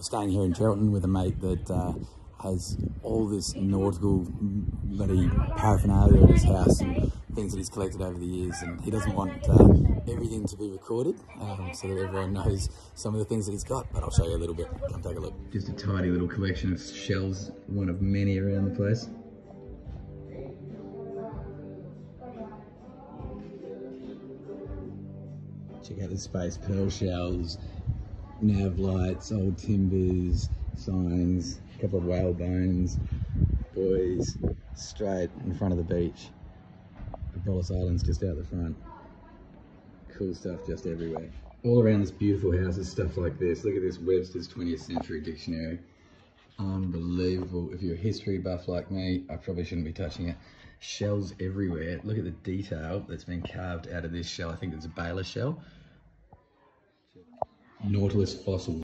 staying here in Geraldton with a mate that uh, has all this nautical bloody paraphernalia at his house and things that he's collected over the years, and he doesn't want uh, everything to be recorded um, so that everyone knows some of the things that he's got. But I'll show you a little bit. Come take a look. Just a tidy little collection of shells, one of many around the place. Check out the space pearl shells, nav lights, old timbers, signs, a couple of whale bones, buoys, straight in front of the beach. Abrolhos Island's just out the front. Cool stuff just everywhere. All around this beautiful house is stuff like this. Look at this Webster's 20th Century Dictionary. Unbelievable. If you're a history buff like me, I probably shouldn't be touching it. Shells everywhere. Look at the detail that's been carved out of this shell. I think it's a baler shell. Nautilus fossils.